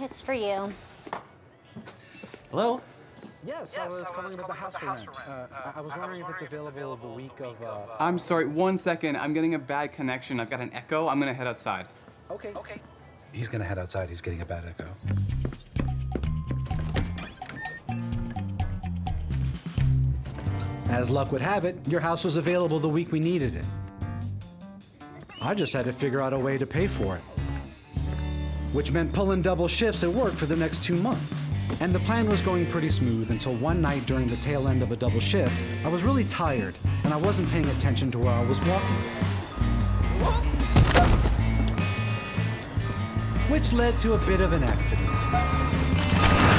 it's for you. Hello? Yes, I was calling about the house for rent. Uh, I I was wondering if it's available the week of. Uh, I'm sorry, one second. I'm getting a bad connection. I've got an echo. I'm gonna head outside. okay. Okay. He's gonna head outside. He's getting a bad echo. As luck would have it, your house was available the week we needed it. I just had to figure out a way to pay for it. Which meant pulling double shifts at work for the next two months. And the plan was going pretty smooth until one night during the tail end of a double shift, I was really tired and I wasn't paying attention to where I was walking. Which led to a bit of an accident.